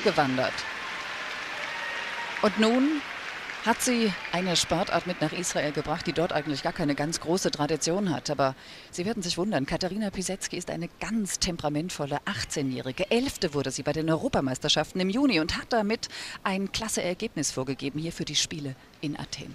gewandert. Und nun hat sie eine Sportart mit nach Israel gebracht, die dort eigentlich gar keine ganz große Tradition hat. Aber Sie werden sich wundern, Katharina Pisetzky ist eine ganz temperamentvolle 18-Jährige. Elfte wurde sie bei den Europameisterschaften im Juni und hat damit ein klasse Ergebnis vorgegeben hier für die Spiele in Athen.